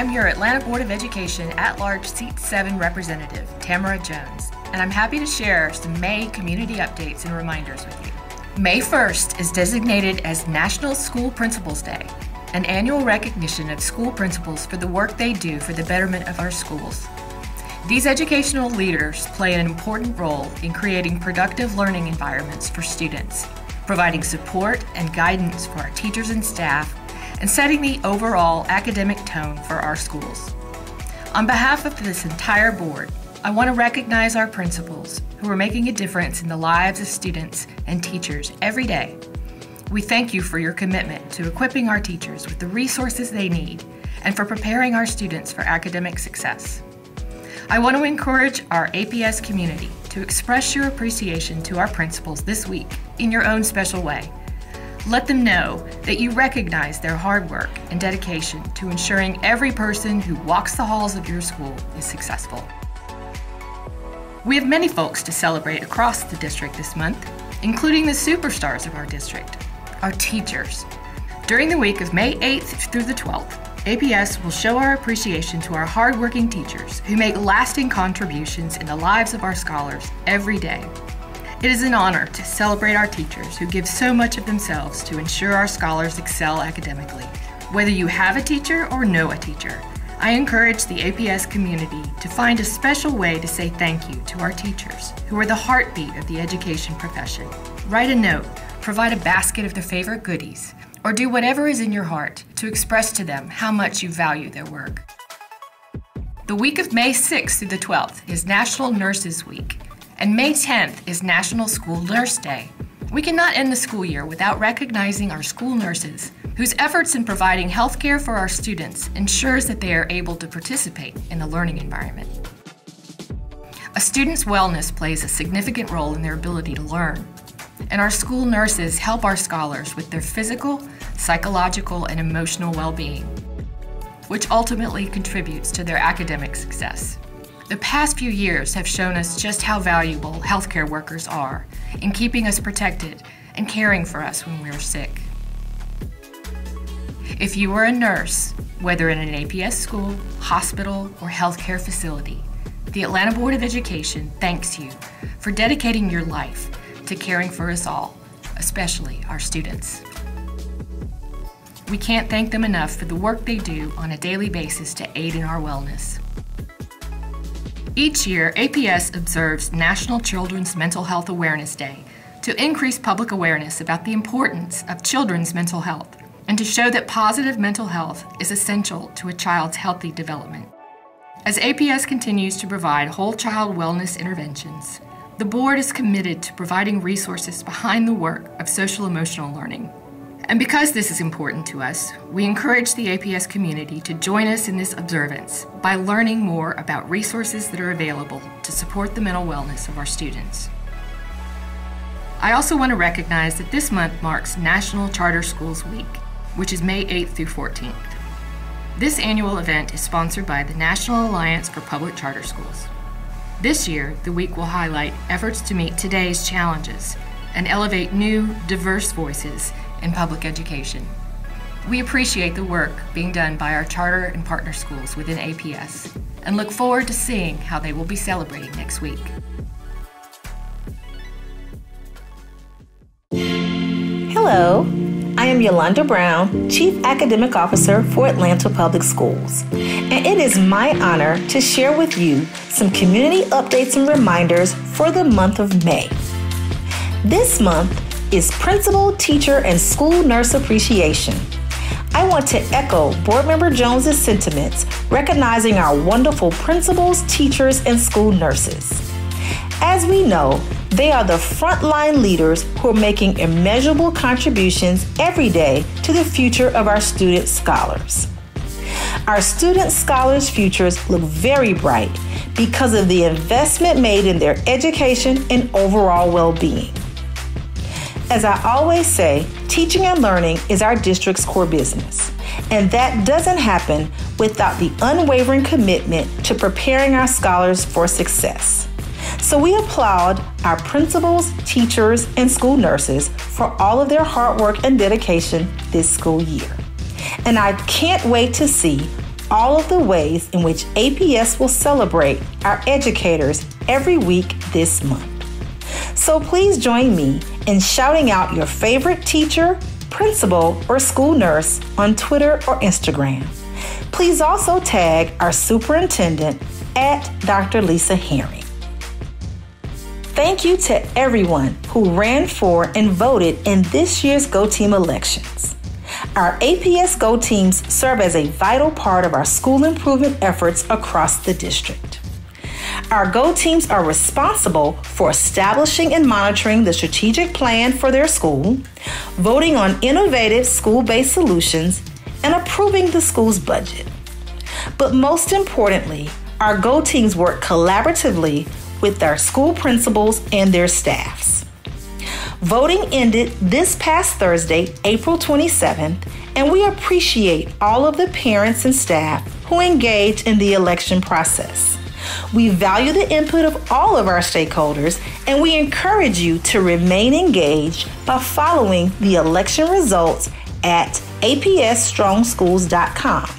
I'm your Atlanta Board of Education at large Seat 7 representative, Tamara Jones, and I'm happy to share some May community updates and reminders with you. May 1st is designated as National School Principals Day, an annual recognition of school principals for the work they do for the betterment of our schools. These educational leaders play an important role in creating productive learning environments for students, providing support and guidance for our teachers and staff, and setting the overall academic tone for our schools. On behalf of this entire board, I want to recognize our principals who are making a difference in the lives of students and teachers every day. We thank you for your commitment to equipping our teachers with the resources they need and for preparing our students for academic success. I want to encourage our APS community to express your appreciation to our principals this week in your own special way. Let them know that you recognize their hard work and dedication to ensuring every person who walks the halls of your school is successful. We have many folks to celebrate across the district this month, including the superstars of our district, our teachers. During the week of May 8th through the 12th, APS will show our appreciation to our hardworking teachers who make lasting contributions in the lives of our scholars every day. It is an honor to celebrate our teachers who give so much of themselves to ensure our scholars excel academically. Whether you have a teacher or know a teacher, I encourage the APS community to find a special way to say thank you to our teachers, who are the heartbeat of the education profession. Write a note, provide a basket of their favorite goodies, or do whatever is in your heart to express to them how much you value their work. The week of May 6th through the 12th is National Nurses Week, and May 10th is National School Nurse Day. We cannot end the school year without recognizing our school nurses whose efforts in providing health care for our students ensures that they are able to participate in the learning environment. A student's wellness plays a significant role in their ability to learn, and our school nurses help our scholars with their physical, psychological, and emotional well-being, which ultimately contributes to their academic success. The past few years have shown us just how valuable healthcare workers are in keeping us protected and caring for us when we're sick. If you are a nurse, whether in an APS school, hospital, or healthcare facility, the Atlanta Board of Education thanks you for dedicating your life to caring for us all, especially our students. We can't thank them enough for the work they do on a daily basis to aid in our wellness. Each year, APS observes National Children's Mental Health Awareness Day to increase public awareness about the importance of children's mental health and to show that positive mental health is essential to a child's healthy development. As APS continues to provide whole child wellness interventions, the board is committed to providing resources behind the work of social emotional learning. And because this is important to us, we encourage the APS community to join us in this observance by learning more about resources that are available to support the mental wellness of our students. I also want to recognize that this month marks National Charter Schools Week which is May 8th through 14th. This annual event is sponsored by the National Alliance for Public Charter Schools. This year, the week will highlight efforts to meet today's challenges and elevate new, diverse voices in public education. We appreciate the work being done by our charter and partner schools within APS and look forward to seeing how they will be celebrating next week. Hello. I am Yolanda Brown, Chief Academic Officer for Atlanta Public Schools, and it is my honor to share with you some community updates and reminders for the month of May. This month is Principal, Teacher, and School Nurse Appreciation. I want to echo Board Member Jones's sentiments recognizing our wonderful principals, teachers, and school nurses. As we know, they are the frontline leaders who are making immeasurable contributions every day to the future of our student scholars. Our student scholars' futures look very bright because of the investment made in their education and overall well being. As I always say, teaching and learning is our district's core business, and that doesn't happen without the unwavering commitment to preparing our scholars for success. So we applaud our principals, teachers, and school nurses for all of their hard work and dedication this school year. And I can't wait to see all of the ways in which APS will celebrate our educators every week this month. So please join me in shouting out your favorite teacher, principal, or school nurse on Twitter or Instagram. Please also tag our superintendent at Dr. Lisa Herring. Thank you to everyone who ran for and voted in this year's Go Team elections. Our APS Go teams serve as a vital part of our school improvement efforts across the district. Our Go teams are responsible for establishing and monitoring the strategic plan for their school, voting on innovative school based solutions, and approving the school's budget. But most importantly, our Go teams work collaboratively with our school principals and their staffs. Voting ended this past Thursday, April 27th, and we appreciate all of the parents and staff who engaged in the election process. We value the input of all of our stakeholders, and we encourage you to remain engaged by following the election results at apssstrongschools.com.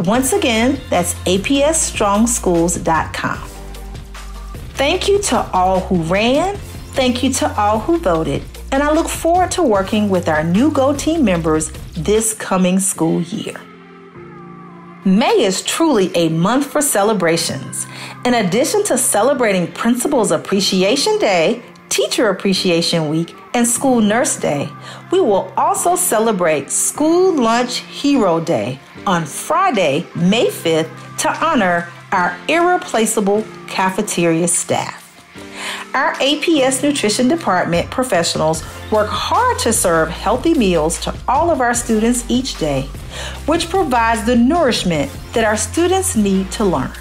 Once again, that's apssstrongschools.com. Thank you to all who ran. Thank you to all who voted. And I look forward to working with our new Go Team members this coming school year. May is truly a month for celebrations. In addition to celebrating Principals Appreciation Day, Teacher Appreciation Week, and School Nurse Day, we will also celebrate School Lunch Hero Day on Friday, May 5th, to honor our irreplaceable cafeteria staff. Our APS Nutrition Department professionals work hard to serve healthy meals to all of our students each day, which provides the nourishment that our students need to learn.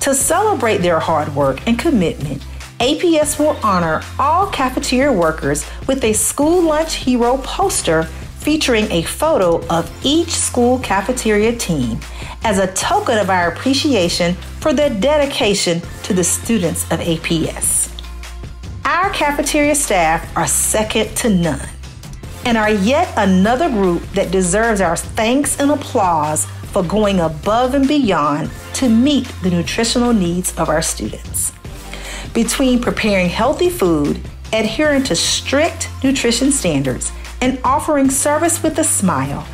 To celebrate their hard work and commitment, APS will honor all cafeteria workers with a School Lunch Hero poster featuring a photo of each school cafeteria team as a token of our appreciation for their dedication to the students of APS. Our cafeteria staff are second to none and are yet another group that deserves our thanks and applause for going above and beyond to meet the nutritional needs of our students. Between preparing healthy food, adhering to strict nutrition standards, and offering service with a smile,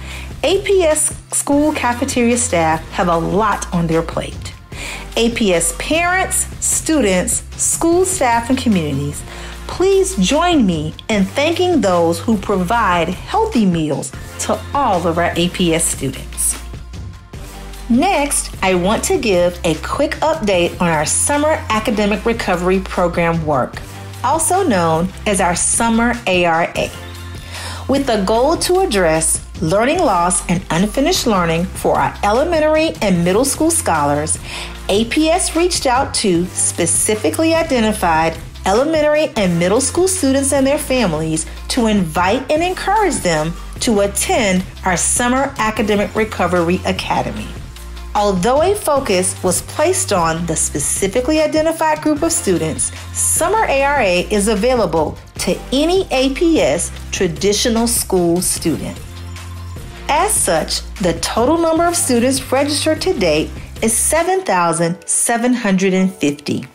APS school cafeteria staff have a lot on their plate. APS parents, students, school staff, and communities, please join me in thanking those who provide healthy meals to all of our APS students. Next, I want to give a quick update on our Summer Academic Recovery Program work, also known as our Summer ARA. With the goal to address learning loss and unfinished learning for our elementary and middle school scholars, APS reached out to specifically identified elementary and middle school students and their families to invite and encourage them to attend our Summer Academic Recovery Academy. Although a focus was placed on the specifically identified group of students, Summer ARA is available to any APS traditional school student. As such, the total number of students registered to date is 7,750.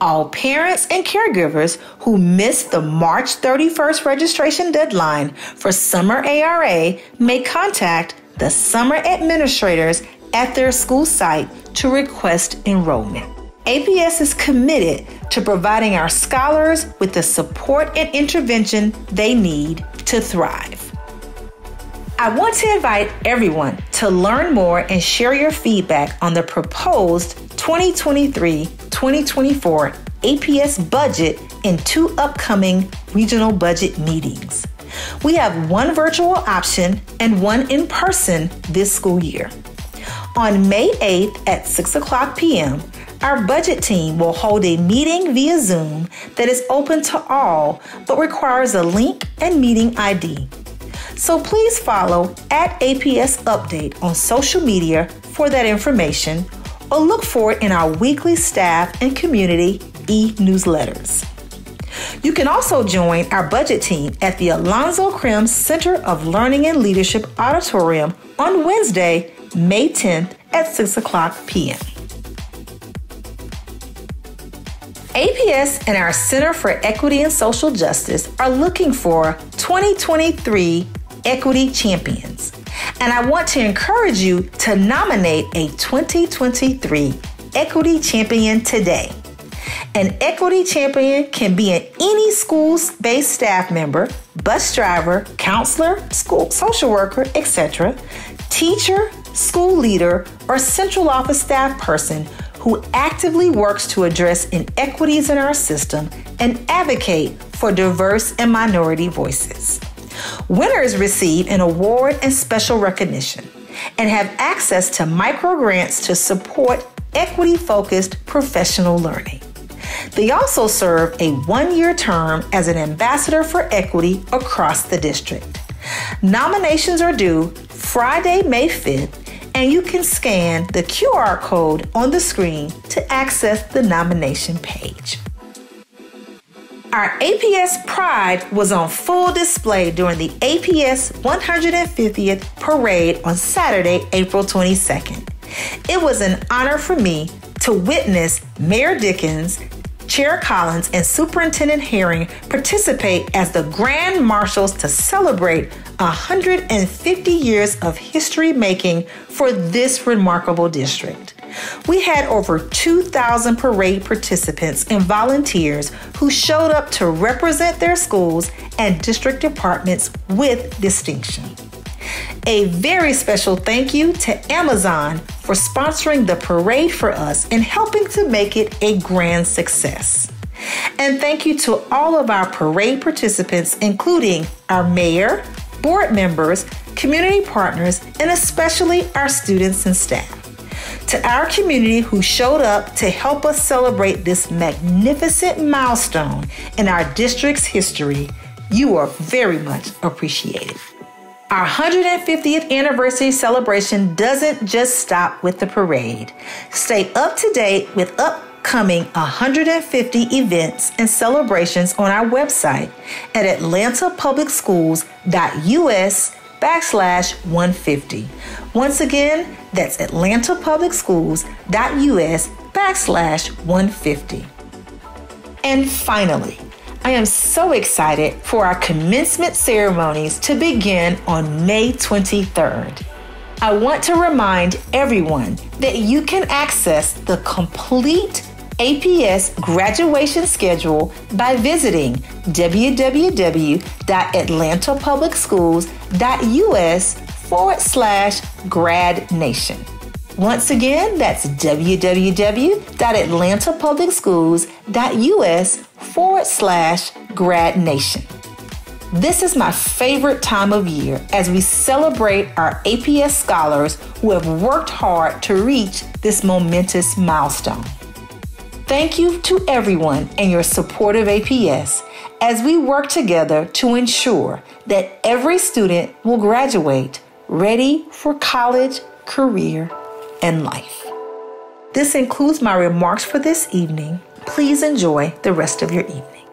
All parents and caregivers who missed the March 31st registration deadline for Summer ARA may contact the summer administrators at their school site to request enrollment. APS is committed to providing our scholars with the support and intervention they need to thrive. I want to invite everyone to learn more and share your feedback on the proposed 2023 2024 APS budget in two upcoming regional budget meetings. We have one virtual option and one in person this school year. On May 8th at 6 o'clock p.m., our budget team will hold a meeting via Zoom that is open to all but requires a link and meeting ID. So please follow at APS Update on social media for that information or look for it in our weekly staff and community e newsletters. You can also join our budget team at the Alonzo Crim Center of Learning and Leadership Auditorium on Wednesday, May 10th at 6 o'clock p.m. APS and our Center for Equity and Social Justice are looking for 2023 Equity Champions. And I want to encourage you to nominate a 2023 Equity Champion today. An equity champion can be an any school based staff member, bus driver, counselor, school social worker, etc., teacher, school leader, or central office staff person who actively works to address inequities in our system and advocate for diverse and minority voices. Winners receive an award and special recognition and have access to micro grants to support equity focused professional learning. They also serve a one year term as an ambassador for equity across the district. Nominations are due Friday, May 5th and you can scan the QR code on the screen to access the nomination page. Our APS Pride was on full display during the APS 150th parade on Saturday, April 22nd. It was an honor for me to witness Mayor Dickens, Chair Collins, and Superintendent Herring participate as the Grand Marshals to celebrate 150 years of history making for this remarkable district. We had over 2,000 parade participants and volunteers who showed up to represent their schools and district departments with distinction. A very special thank you to Amazon for sponsoring the parade for us and helping to make it a grand success. And thank you to all of our parade participants, including our mayor, board members, community partners, and especially our students and staff. To our community who showed up to help us celebrate this magnificent milestone in our district's history, you are very much appreciated. Our 150th anniversary celebration doesn't just stop with the parade. Stay up to date with upcoming 150 events and celebrations on our website at atlantapublicschools.us backslash 150. Once again, that's atlantapublicschools.us backslash 150. And finally, I am so excited for our commencement ceremonies to begin on May 23rd. I want to remind everyone that you can access the complete APS graduation schedule by visiting www.atlantapublicschools.us forward slash grad nation. Once again, that's www.atlantapublicschools.us forward slash grad nation. This is my favorite time of year as we celebrate our APS scholars who have worked hard to reach this momentous milestone. Thank you to everyone and your support of APS as we work together to ensure that every student will graduate ready for college, career, and life. This includes my remarks for this evening. Please enjoy the rest of your evening.